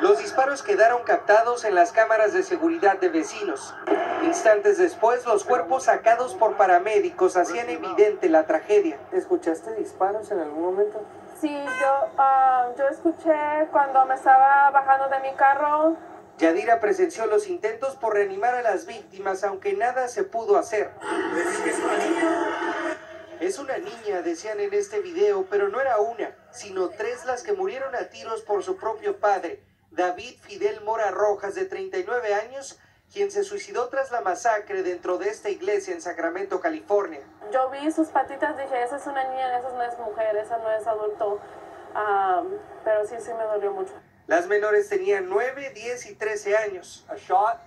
Los disparos quedaron captados en las cámaras de seguridad de vecinos. Instantes después, los cuerpos sacados por paramédicos hacían evidente la tragedia. ¿Escuchaste disparos en algún momento? Sí, yo, ah, yo escuché cuando me estaba bajando de mi carro. Yadira presenció los intentos por reanimar a las víctimas, aunque nada se pudo hacer. Es una niña, decían en este video, pero no era una, sino tres las que murieron a tiros por su propio padre, David Fidel Mora Rojas, de 39 años, quien se suicidó tras la masacre dentro de esta iglesia en Sacramento, California. Yo vi sus patitas, dije, esa es una niña, esa no es mujer, esa no es adulto, Ah, pero sí, sí me dolió mucho. Las menores tenían 9, 10 y 13 años. a shot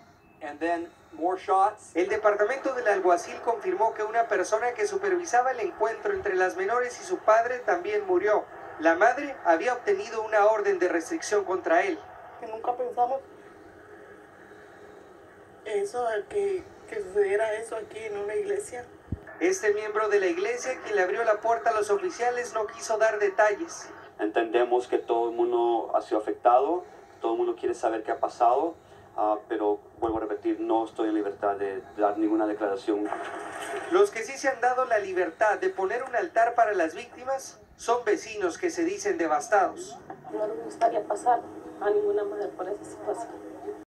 and then more shots. El departamento del alguacil confirmó que una persona que supervisaba el encuentro entre las menores y su padre también murió. La madre había obtenido una orden de restricción contra él. Que nunca pensamos eso, que, que sucediera eso aquí en una iglesia. Este miembro de la iglesia, quien le abrió la puerta a los oficiales, no quiso dar detalles. Entendemos que todo el mundo ha sido afectado, todo el mundo quiere saber qué ha pasado, ah, pero vuelvo a repetir, no estoy en libertad de dar ninguna declaración. Los que sí se han dado la libertad de poner un altar para las víctimas son vecinos que se dicen devastados. No me gustaría pasar a ninguna madre por esa situación.